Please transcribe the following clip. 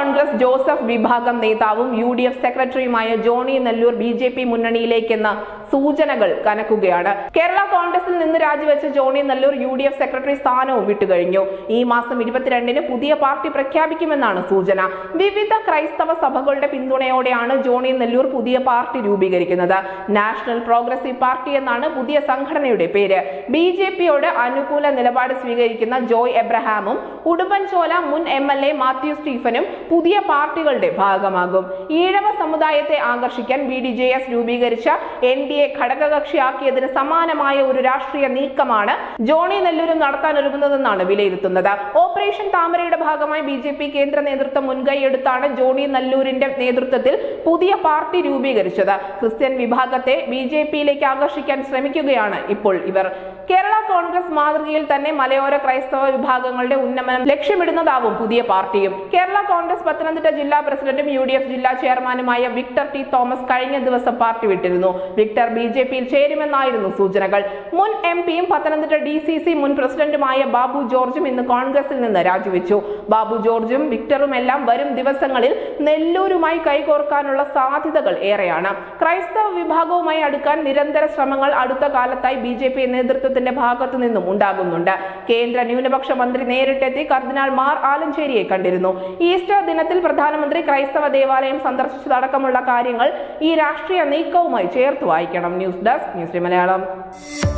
Congress Joseph വിഭാഗം നേതാവും U D F സെക്രട്ടറിയുമായ Johnny Nellore B J P മുന്നണിയിലേക്കെന്ന സൂചനകൾ കനക്കുകയാണ്. കേരള കോൺഗ്രസിൽ നിന്ന് രാജിവെച്ച Johnny Nellore U D F secretary സ്ഥാനവും വിട്ടുകഴിഞ്ഞു. ഈ മാസം ഇരുപത്തിരണ്ടിന് പുതിയ പാർട്ടി പ്രഖ്യാപിക്കുമെന്നാണ് സൂചന. വിവിധ ക്രൈസ്തവ സഭകളുടെ പിന്തുണയോടെയാണ് ജോണി നെല്ലൂർ പുതിയ പാർട്ടി രൂപീകരിക്കുന്നത്. നാഷണൽ പ്രോഗ്രസീവ് പാർട്ടി എന്നാണ് പുതിയ സംഘടനയുടെ പേര്. ബി ജെ പിയോട് അനുകൂല നിലപാട് സ്വീകരിക്കുന്ന ജോയ് എബ്രഹാമും ഉടുമ്പൻചോല മുൻ എം എൽ എ മാത്യു സ്റ്റീഫനും പുതിയ പാർട്ടികളുടെ ഭാഗമാകും. ഈഴവ സമുദായത്തെ ആകർഷിക്കാൻ ബി ഡി ജെ എസ് രൂപീകരിച്ച എൻ ഡി എ ഘടകകക്ഷിയാക്കിയതിന് സമാനമായ ഒരു രാഷ്ട്രീയ നീക്കമാണ് ജോണി നെല്ലൂരും നടത്താൻ ഒരുങ്ങുന്നതെന്നാണ് വിലയിരുത്തുന്നത്. ഓപ്പറേഷൻ താമരയുടെ ഭാഗമായി ബി ജെ പി കേന്ദ്ര നേതൃത്വം മുൻകൈയെടുത്താണ് ജോണി നല്ലൂരിന്റെ നേതൃത്വത്തിൽ പുതിയ പാർട്ടി രൂപീകരിച്ചത്. ക്രിസ്ത്യൻ വിഭാഗത്തെ ബി ജെ പിയിലേക്ക് ആകർഷിക്കാൻ ശ്രമിക്കുകയാണ് ഇപ്പോൾ ഇവർ. കേരള കോൺഗ്രസ് മാതൃകയിൽ തന്നെ മലയോര ക്രൈസ്തവ വിഭാഗങ്ങളുടെ ഉന്നമനം ലക്ഷ്യമിടുന്നതാവും പുതിയ പാർട്ടിയും. കേരള കോൺഗ്രസ് പത്തനംതിട്ട ജില്ലാ പ്രസിഡന്റും യു ഡി എഫ് ജില്ലാ ചെയർമാനുമായ വിക്ടർ ടി തോമസ് കഴിഞ്ഞ ദിവസം പാർട്ടി വിട്ടിരുന്നു. വിക്ടർ ബി ജെ പിയിൽ ചേരുമെന്നായിരുന്നു സൂചനകൾ. മുൻ എം പിയും പത്തനംതിട്ട ഡി സി സി മുൻ പ്രസിഡന്റുമായ ബാബു ജോർജും ഇന്ന് കോൺഗ്രസിൽ നിന്ന് രാജിവെച്ചു. ബാബു ജോർജും വിക്ടറും എല്ലാം വരും ദിവസങ്ങളിൽ നെല്ലൂരുമായി കൈകോർക്കാനുള്ള സാധ്യതകൾ ഏറെയാണ്. ക്രൈസ്തവ വിഭാഗവുമായി അടുക്കാൻ നിരന്തര ശ്രമങ്ങൾ അടുത്ത കാലത്തായി ബി ജെ പി നേതൃത്വത്തിന്റെ ഭാഗത്തു നിന്നും ഉണ്ടാകുന്നുണ്ട്. കേന്ദ്ര ന്യൂനപക്ഷ മന്ത്രി നേരിട്ടെത്തി കർദിനാൾ മാർ ആലഞ്ചേരിയെ കണ്ടിരുന്നു. ഈസ്റ്റർ ദിനത്തിൽ പ്രധാനമന്ത്രി ക്രൈസ്തവ ദേവാലയം സന്ദർശിച്ചതടക്കമുള്ള കാര്യങ്ങൾ ഈ രാഷ്ട്രീയ നീക്കവുമായി ചേർത്ത് വായിക്കണം. News desk news Malayalam